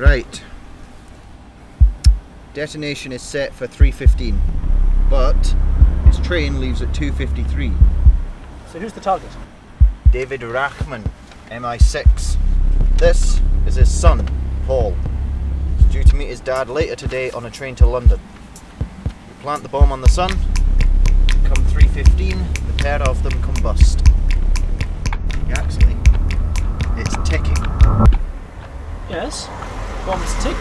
Right. Detonation is set for 3.15, but his train leaves at 2.53. So who's the target? David Rachman, MI6. This is his son, Paul. He's due to meet his dad later today on a train to London. We plant the bomb on the son. Come 3.15, the pair of them combust. Actually, it's ticking. Yes. Bombs tick.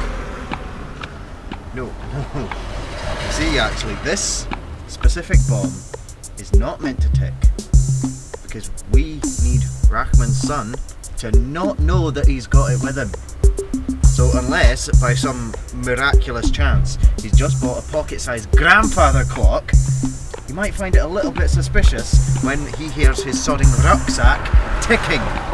No, no. See, actually, this specific bomb is not meant to tick because we need Rachman's son to not know that he's got it with him. So, unless by some miraculous chance he's just bought a pocket sized grandfather clock, you might find it a little bit suspicious when he hears his sodding rucksack ticking.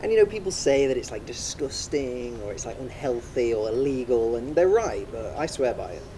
And you know, people say that it's like disgusting or it's like unhealthy or illegal, and they're right, but I swear by it.